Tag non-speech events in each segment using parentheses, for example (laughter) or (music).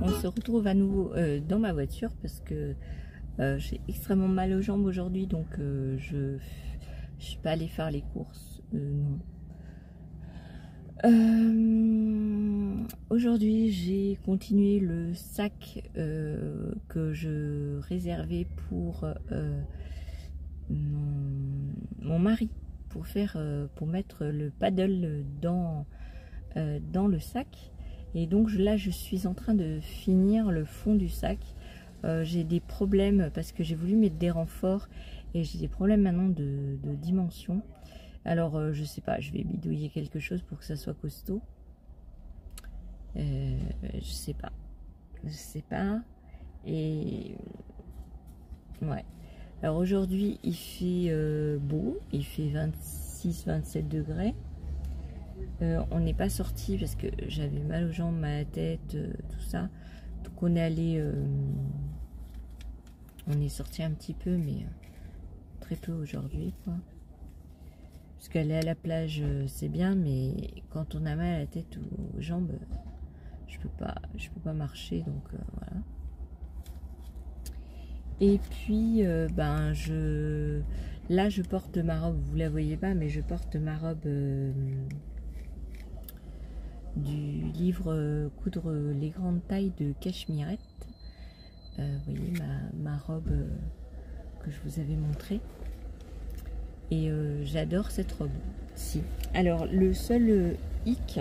on se retrouve à nouveau euh, dans ma voiture parce que euh, j'ai extrêmement mal aux jambes aujourd'hui donc euh, je je suis pas allée faire les courses, aujourd'hui j'ai continué le sac que je réservais pour mon, mon, mari pour faire pour mettre le paddle dans dans le sac et donc là, je suis en train de finir le fond du sac. Euh, j'ai des problèmes parce que j'ai voulu mettre des renforts et j'ai des problèmes maintenant de, dimension. Alors, euh, je sais pas, je vais bidouiller quelque chose pour que ça soit costaud. Euh, je sais pas. Je sais pas. Et ouais. Alors aujourd'hui, il fait beau, il fait 26-27 degrés. Euh, on n'est pas sorti parce que j'avais mal aux jambes, à la tête, euh, tout ça. Donc on est allé, euh, on est sorti un petit peu, mais très peu aujourd'hui, quoi. Parce qu'aller à la plage, c'est bien, mais quand on a mal à la tête ou aux jambes, je peux pas, je peux pas marcher, donc voilà. Et puis, ben, je, là, je porte ma robe. Vous la voyez pas, mais je porte ma robe du livre euh, Coudre les grandes tailles de Cachemirette. Euh, vous voyez ma, robe euh, que je vous avais montrée. Et j'adore cette robe. Si. Alors le seul hic,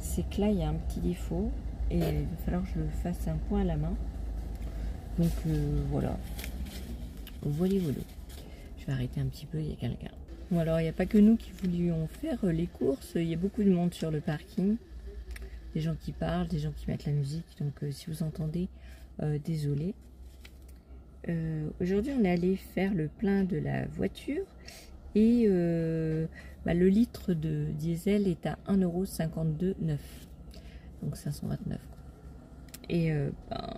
c'est que là il y a un petit défaut et il va falloir que je le fasse un point à la main. Donc voilà. Voilà, voilà. Je vais arrêter un petit peu, il y a quelqu'un. Bon alors il n'y a pas que nous qui voulions faire les courses, il y a beaucoup de monde sur le parking. Des gens qui parlent, des gens qui mettent la musique, donc euh, si vous entendez, euh, désolé. Euh, aujourd'hui on est allé faire le plein de la voiture et bah, le litre de diesel est à 1,52€. Donc 529 Et ben,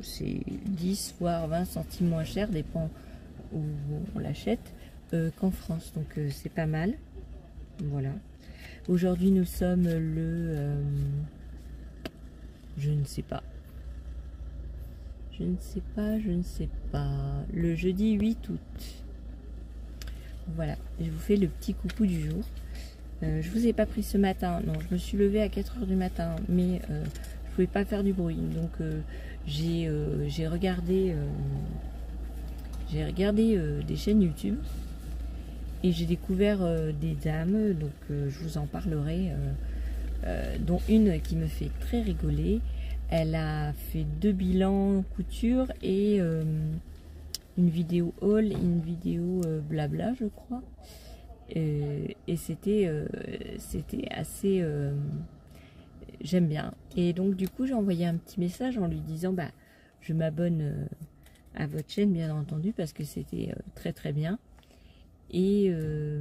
c'est 10 voire 20 centimes moins cher, dépend où on l'achète. Qu'en France. Donc c'est pas mal. Voilà. Aujourd'hui nous sommes le... Euh, je ne sais pas. Je ne sais pas, je ne sais pas. Le jeudi 8 août. Voilà, je vous fais le petit coucou du jour. je vous ai pas pris ce matin. Non, je me suis levée à 4 heures du matin, mais je pouvais pas faire du bruit. Donc j'ai regardé, j'ai regardé des chaînes YouTube et j'ai découvert euh, des dames, donc euh, je vous en parlerai, euh, dont une qui me fait très rigoler. Elle a fait deux bilans couture et une vidéo haul une vidéo blabla, je crois. et c'était c'était assez j'aime bien et donc du coup j'ai envoyé un petit message en lui disant bah je m'abonne à votre chaîne bien entendu parce que c'était très très bien et, euh,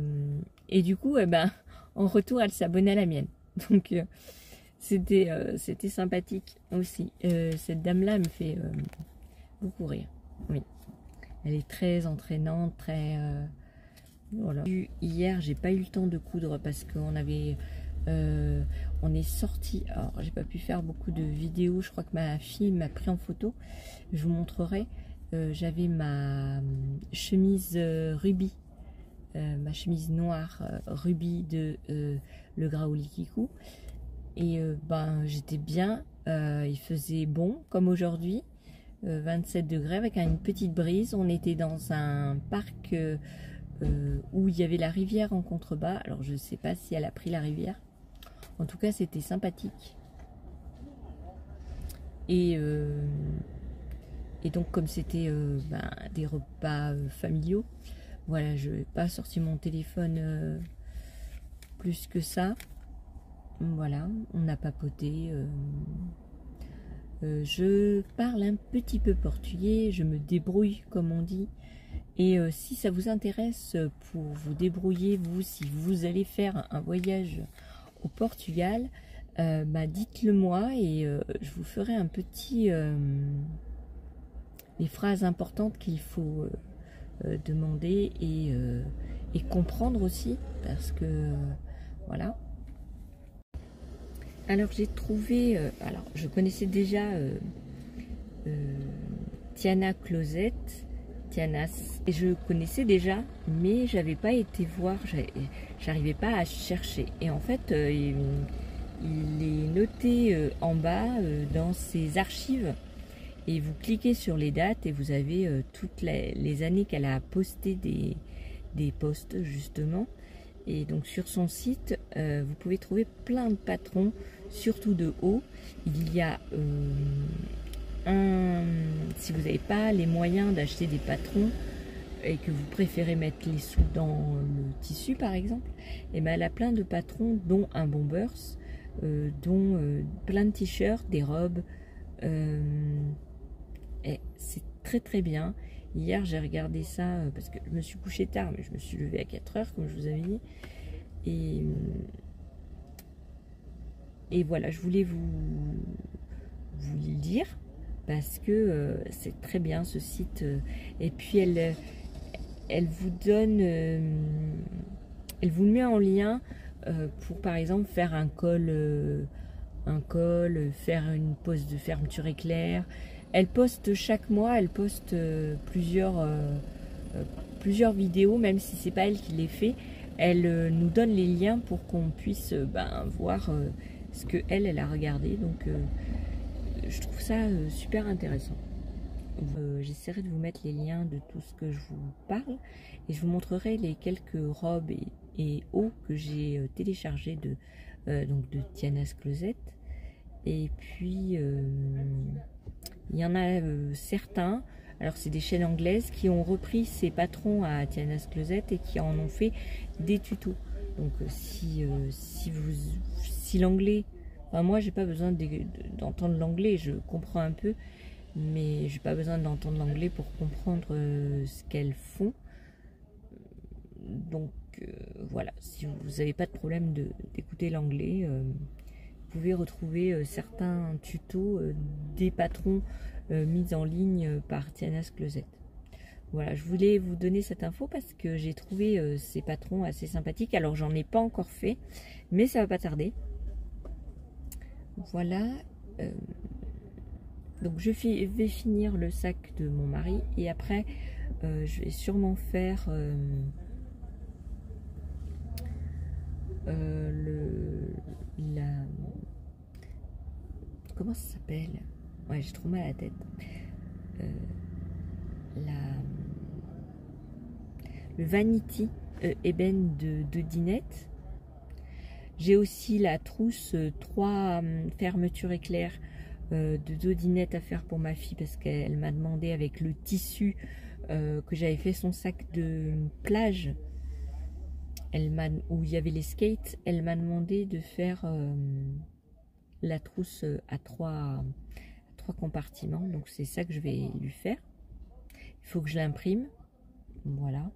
et du coup, eh ben, en retour, elle s'abonnait à la mienne. (laughs) Donc, euh, c'était euh, c'était sympathique aussi. cette dame-là me fait beaucoup rire. Oui. Elle est très entraînante, très... voilà. Hier, j'ai pas eu le temps de coudre parce qu'on avait... on est sorti. Alors, j'ai pas pu faire beaucoup de vidéos. Je crois que ma fille m'a pris en photo. Je vous montrerai. J'avais ma chemise rubis euh, ma chemise noire euh, rubis de euh, le Graouli Kikou. Et ben j'étais bien, il faisait bon comme aujourd'hui, 27 degrés avec une petite brise. On était dans un parc où il y avait la rivière en contrebas. Alors je ne sais pas si elle a pris la rivière. En tout cas c'était sympathique. Et, et donc comme c'était ben, des repas familiaux, voilà, je n'ai pas sorti mon téléphone euh, plus que ça. Voilà, on a papoté. Euh, euh, je parle un petit peu portugais, je me débrouille comme on dit. Et si ça vous intéresse pour vous débrouiller, vous, si vous allez faire un voyage au Portugal, bah dites-le moi et je vous ferai un petit... les phrases importantes qu'il faut euh, demander euh, et, comprendre aussi parce que voilà. Alors j'ai trouvé, euh, alors je connaissais déjà euh, euh, Tiana Closette, Tianas, et je connaissais déjà, mais j'avais pas été voir, j'arrivais pas à chercher. Et en fait, il, est noté en bas dans ses archives, et vous cliquez sur les dates et vous avez toutes les, années qu'elle a posté des, des posts justement. Et donc sur son site, vous pouvez trouver plein de patrons surtout de haut. Il y a euh, un, si vous n'avez pas les moyens d'acheter des patrons et que vous préférez mettre les sous dans le tissu par exemple, et eh ben elle a plein de patrons dont un bombers, euh, dont euh, plein de t-shirts, des robes. C'est très très bien. Hier j'ai regardé ça parce que je me suis couché tard, mais je me suis levée à 4 heures comme je vous avais dit. Et et voilà, je voulais vous, vous le dire parce que euh, c'est très bien ce site. Euh, et puis elle, elle vous donne, euh, elle vous met en lien pour par exemple faire un col, un col, faire une pose de fermeture éclair. Elle poste chaque mois, elle poste plusieurs, plusieurs vidéos, même si c'est pas elle qui les fait. Elle nous donne les liens pour qu'on puisse ben, voir ce que elle, a regardé. Donc, euh, je trouve ça euh, super intéressant. Euh, j'essaierai de vous mettre les liens de tout ce que je vous parle et je vous montrerai les quelques robes et, hauts que j'ai téléchargés de, donc de Tiana's Closet. Et puis, il y en a certains, alors c'est des chaînes anglaises qui ont repris ces patrons à Tiana's Closet et qui en ont fait des tutos. Donc si, si vous si l'anglais, enfin, moi j'ai pas besoin d'entendre l'anglais, je comprends un peu, mais j'ai pas besoin d'entendre l'anglais pour comprendre euh, ce qu'elles font. Donc euh, voilà, si vous n'avez pas de problème d'écouter l'anglais, euh, vous pouvez retrouver certains tutos des patrons mis en ligne par Tiana's Closet. Voilà, je voulais vous donner cette info parce que j'ai trouvé ces patrons assez sympathiques. Alors j'en ai pas encore fait, mais ça va pas tarder. Voilà. Euh, donc je vais finir le sac de mon mari et après euh, je vais sûrement faire euh, le la comment ça s'appelle? Ouais j'ai trop mal à la tête. La le vanity ébène de, de Dinette. J'ai aussi la trousse 3 euh, hum, fermetures éclairs euh, de dodinette à faire pour ma fille parce qu'elle m'a demandé avec le tissu euh, que j'avais fait son sac de plage elle où il y avait les skates, elle m'a demandé de faire la trousse à trois, compartiments. Donc c'est ça que je vais lui faire. Il faut que je l'imprime. Voilà.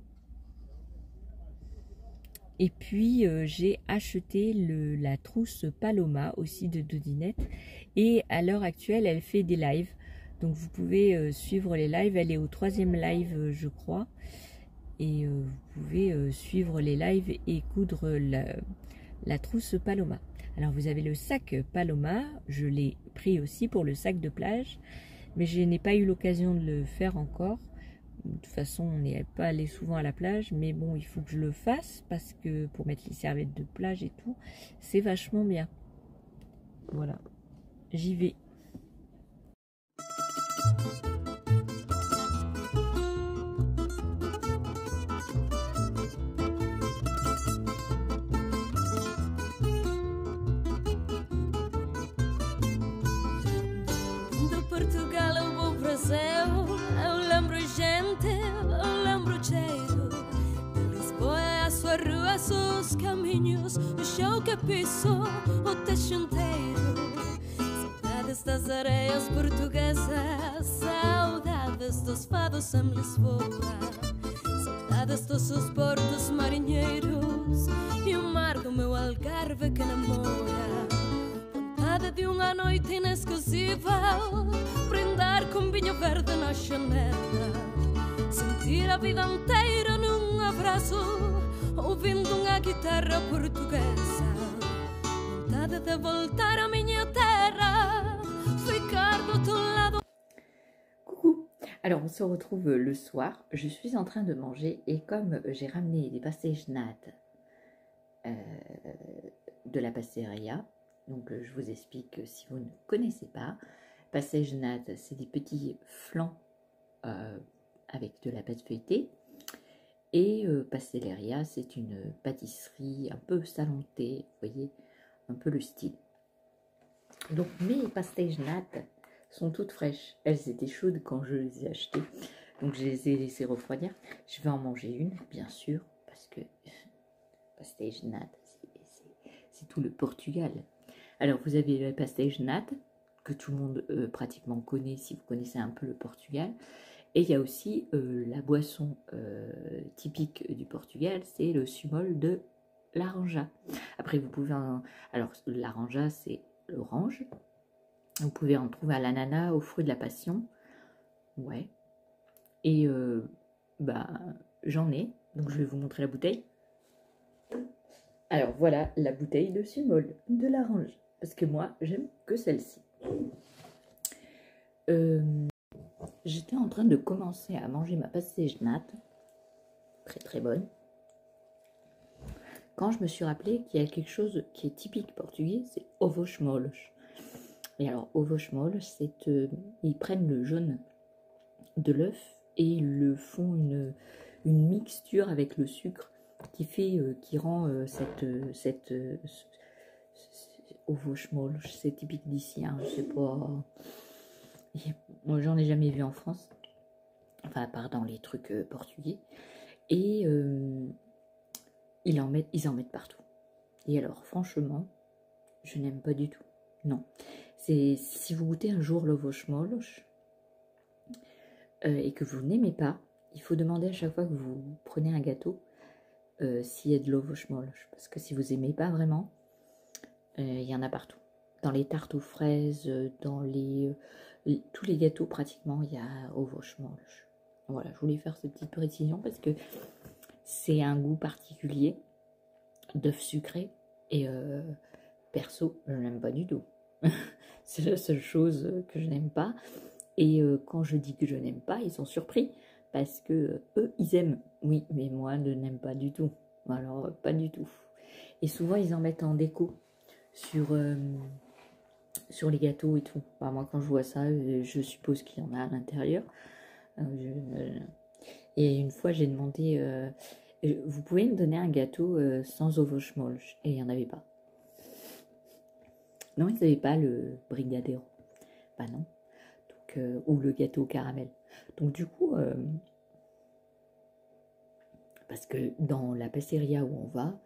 Et puis euh, j'ai acheté la trousse Paloma aussi de Dodinette. Et à l'heure actuelle, elle fait des lives. Donc vous pouvez euh, suivre les lives. Elle est au troisième live, euh, je crois. Et vous pouvez suivre les lives et coudre la, la trousse Paloma. Alors vous avez le sac Paloma. Je l'ai pris aussi pour le sac de plage. Mais je n'ai pas eu l'occasion de le faire encore. De toute façon, on n'est pas allé souvent à la plage, mais bon, il faut que je le fasse parce que pour mettre les serviettes de plage et tout, c'est vachement bien. Voilà, j'y vais. Caminhos, o chão que pisou, o techo inteiro. Saudades das areias portuguesas, saudades dos fados em Lisboa. Saudades dos seus portos marinheiros e o mar do meu algarve que namora. Vontade de uma noite inesquecível, brindar com vinho verde na janela. Sentir a vida inteira num abraço Coucou. Alors on se retrouve le soir, je suis en train de manger et comme j'ai ramené des pastéis nat euh, de la pastéria, donc je vous explique si vous ne connaissez pas, pastéis nat c'est des petits flancs euh, avec de la pâte feuilletée et euh, c'est une pâtisserie un peu salon-thé, vous voyez, un peu le style. Donc mes pastéis nat sont toutes fraîches. Elles étaient chaudes quand je les ai achetées. Donc je les ai laissées refroidir. Je vais en manger une, bien sûr, parce que (laughs) pastéis nat, c'est tout le Portugal. Alors vous avez le pastéis nat, que tout le monde euh, pratiquement connaît si vous connaissez un peu le Portugal. Et il y a aussi euh, la boisson euh, typique du Portugal, c'est le sumol de laranja. Après, vous pouvez en... Alors, laranja, c'est l'orange. Vous pouvez en trouver à l'ananas, au fruit de la passion. Ouais. Et euh, bah, j'en ai. Donc, je vais vous montrer la bouteille. Alors, voilà la bouteille de sumol de l'orange. Parce que moi, j'aime que celle-ci. Euh, J'étais en train de commencer à manger ma pastège nat, très très bonne, quand je me suis rappelé qu'il y a quelque chose qui est typique portugais, c'est ovos moles. Et alors, moles, c'est euh, ils prennent le jaune de l'œuf et ils le font une, une mixture avec le sucre qui fait, euh, qui rend euh, cette, cette c'est typique d'ici, hein, je sais pas j'en ai jamais vu en France. Enfin, à part dans les trucs euh, portugais. Et euh, ils, en mettent, partout. Et alors, franchement, je n'aime pas du tout. Non. Si vous goûtez un jour l'ovochmoloch euh, et que vous n'aimez pas, il faut demander à chaque fois que vous prenez un gâteau euh, s'il y a de l'ovochmoloch. Parce que si vous n'aimez pas vraiment, il y en a partout. Dans les tartes aux fraises, dans les tous les gâteaux pratiquement, il y a au vache Voilà, je voulais faire cette petite précision parce que c'est un goût particulier d'œuf sucré et euh, perso, je n'aime pas du tout. (laughs) c'est la seule chose que je n'aime pas. Et euh, quand je dis que je n'aime pas, ils sont surpris parce que eux, ils aiment. Oui, mais moi, je n'aime pas du tout. Alors, pas du tout. Et souvent, ils en mettent en déco sur, euh, sur les gâteaux et tout. moi, quand je vois ça, euh, je suppose qu'il y en a à l'intérieur. Euh, euh, et une fois, j'ai demandé, vous pouvez me donner un gâteau sans ovochmolch Et il n'y en avait pas. Non, ils n'avaient pas le brigadero. Bah non. Donc, ou le gâteau caramel. Donc du coup, parce que dans la passeria où on va,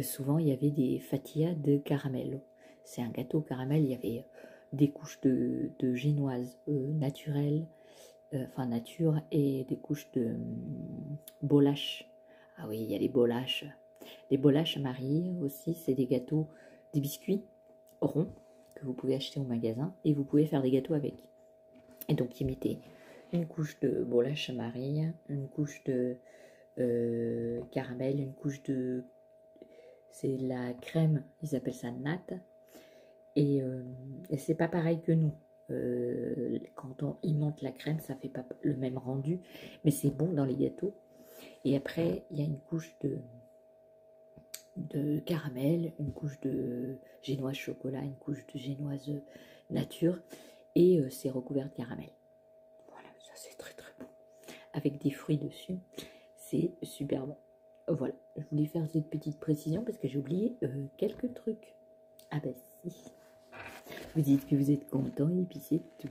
souvent il y avait des fatillas de caramel c'est un gâteau caramel. Il y avait des couches de, génoise euh, naturelle, euh, enfin nature, et des couches de hum, bolaches. Ah oui, il y a les bolaches. Les bolaches Marie aussi, c'est des gâteaux, des biscuits ronds que vous pouvez acheter au magasin et vous pouvez faire des gâteaux avec. Et donc, ils mettaient une couche de bolache Marie, une couche de euh, caramel, une couche de. C'est la crème, ils appellent ça euh, et, c'est pas pareil que nous. Euh, quand on monte la crème, ça fait pas le même rendu, mais c'est bon dans les gâteaux. Et après, il y a une couche de, de caramel, une couche de génoise chocolat, une couche de génoise nature, et euh, c'est recouvert de caramel. Voilà, ça c'est très très bon. Avec des fruits dessus, c'est super bon. Voilà, je voulais faire cette petite précision parce que j'ai oublié quelques trucs. Ah ben si. Vous dites que vous êtes content et puis c'est tout.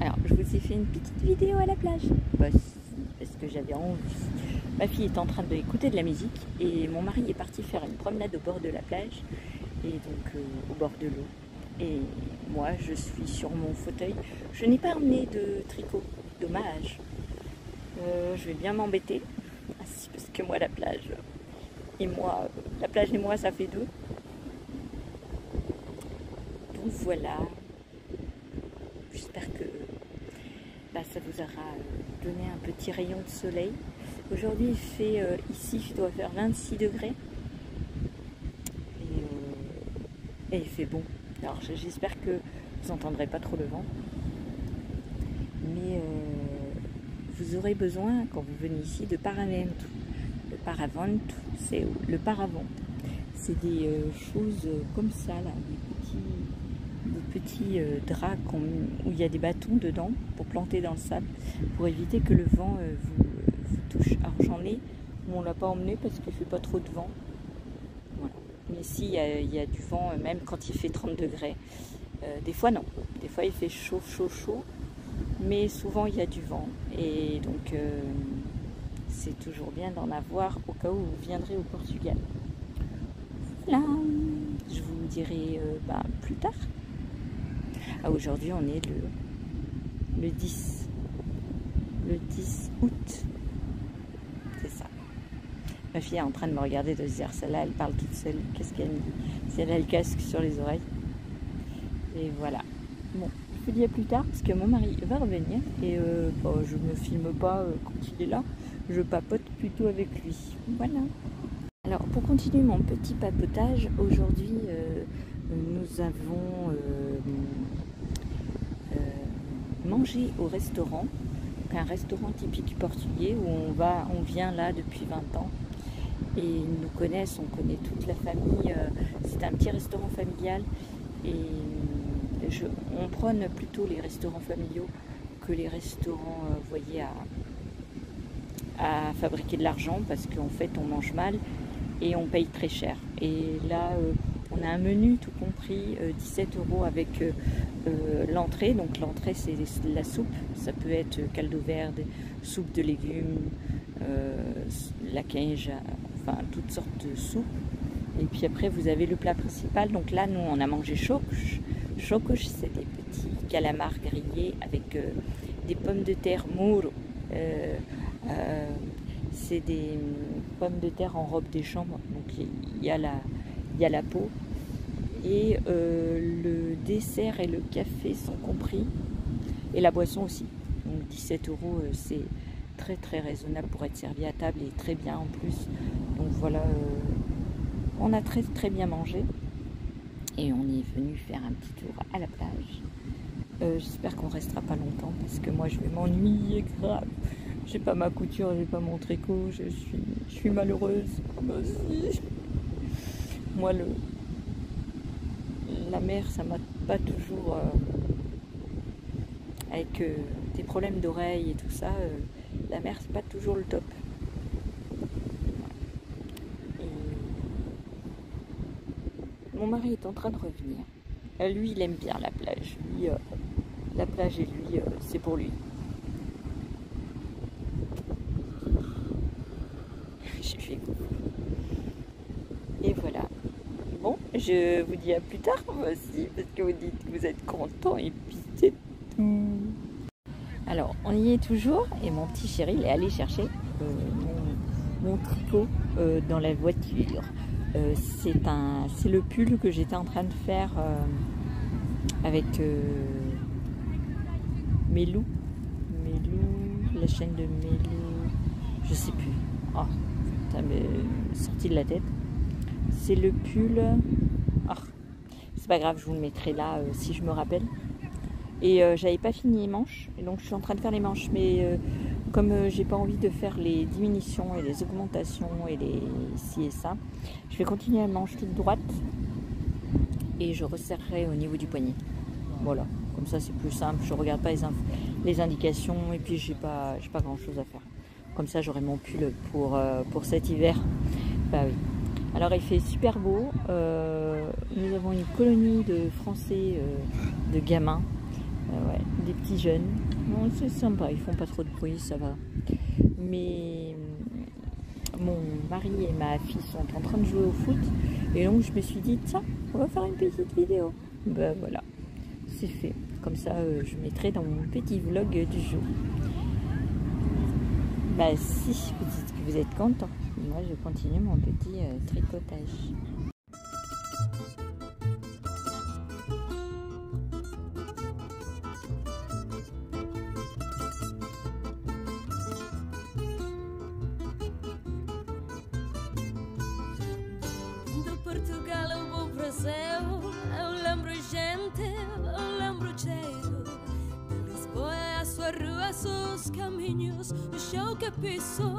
Alors, je vous ai fait une petite vidéo à la plage. Parce, parce que j'avais envie. Ma fille est en train d'écouter de la musique et mon mari est parti faire une promenade au bord de la plage et donc euh, au bord de l'eau. Et moi, je suis sur mon fauteuil. Je n'ai pas emmené de tricot, dommage. Euh, je vais bien m'embêter. Ah, parce que moi, la plage et moi, la plage et moi, ça fait deux. Donc voilà. J'espère que bah, ça vous aura donné un petit rayon de soleil. Aujourd'hui, il fait euh, ici, je dois faire 26 degrés. Et, euh, il fait bon. Alors j'espère que vous n'entendrez pas trop le vent. Mais euh, vous aurez besoin, quand vous venez ici, de paravento. Le paravento, c'est le paravent. C'est des choses comme ça, des petits, petits draps où il y a des bâtons dedans pour planter dans le sable, pour éviter que le vent vous touche. Alors j'en ai, on l'a pas emmené parce qu'il fait pas trop de vent. Mais si, il y, a du vent, euh, même quand il fait 30 degrés. Euh, des fois non, des fois il fait chaud, chaud, chaud, mais souvent il y a du vent. Et donc euh, c'est toujours bien d'en avoir au cas où vous viendrez au Portugal. Voilà, je vous dirai bah, plus tard. Ah, Aujourd'hui on est le, le 10, le 10 août Ma fille est en train de me regarder de se dire, celle-là, elle parle toute seule. Qu'est-ce qu'elle dit? Elle a le casque sur les oreilles. Et voilà. Bon, à plus tard parce que mon mari va revenir et euh, bah, je ne me filme pas euh, quand il est là. Je papote plutôt avec lui. Voilà. Alors, pour continuer mon petit papotage, aujourd'hui, euh, nous avons mangé au restaurant un restaurant typique portugais où on va, on vient là depuis 20 ans et ils nous connaissent, on connaît toute la famille. C'est un petit restaurant familial et on prône plutôt les restaurants familiaux que les restaurants, euh, voyez, à, fabriquer de l'argent parce qu'en fait on mange mal et on paye très cher. Et là, euh, on a un menu tout compris, 17 euros avec l'entrée. Donc l'entrée c'est la soupe, ça peut être caldo verde, soupe de légumes, la quinge enfin toutes sortes de soupes. Et puis après, vous avez le plat principal. Donc là, nous, on a mangé chocoche. Chocoche, c'est des petits calamars grillés avec euh, des pommes de terre mouro. Euh, euh, c'est des pommes de terre en robe des chambres. Donc il y, a la, y a la peau. Et le dessert et le café sont compris. Et la boisson aussi. Donc 17 euros, c'est très très raisonnable pour être servi à table et très bien en plus. Donc voilà, on a très très bien mangé et on est venu faire un petit tour à la plage. Euh, j'espère qu'on restera pas longtemps parce que moi je vais m'ennuyer grave. J'ai pas ma couture, j'ai pas mon tricot, je suis, malheureuse. Moi aussi. Moi le la mer ça m'a pas toujours euh, avec des problèmes d'oreilles et tout ça la mer c'est pas toujours le top. Mon mari est en train de revenir. Euh, lui, il aime bien la plage. Euh, la plage et lui, euh, c'est pour lui. J'ai fait Et voilà. Bon, je vous dis à plus tard, moi aussi, parce que vous dites que vous êtes content et puis c'est tout. Alors, on y est toujours et mon petit chéri, il est allé chercher mon, tricot dans la voiture. Euh, c'est le pull que j'étais en train de faire avec Melou. Melou, la chaîne de Melou, je sais plus. Oh, ça m'est sorti de la tête. C'est le pull. Oh, c'est pas grave, je vous le mettrai là si je me rappelle. Et euh, j'avais pas fini les manches, donc je suis en train de faire les manches, mais euh, comme euh, j'ai pas envie de faire les diminutions et les augmentations et les ci et ça, je vais continuer la manche toute droite et je resserrerai au niveau du poignet. Voilà, comme ça c'est plus simple, je regarde pas les, indications et puis j'ai pas, pas grand chose à faire. Comme ça j'aurai mon pull pour, pour cet hiver. Bah oui. Alors il fait super beau. nous avons une colonie de Français, de gamins des petits jeunes. C'est sympa, ils font pas trop de bruit, ça va. Mais mon mari et ma fille sont en train de jouer au foot. Et donc je me suis dit, tiens, on va faire une petite vidéo. Ben voilà, c'est fait. Comme ça, euh, je mettrai dans mon petit vlog du jour. Bah si, vous dites que vous êtes content. Moi, je continue mon petit euh, tricotage. Chão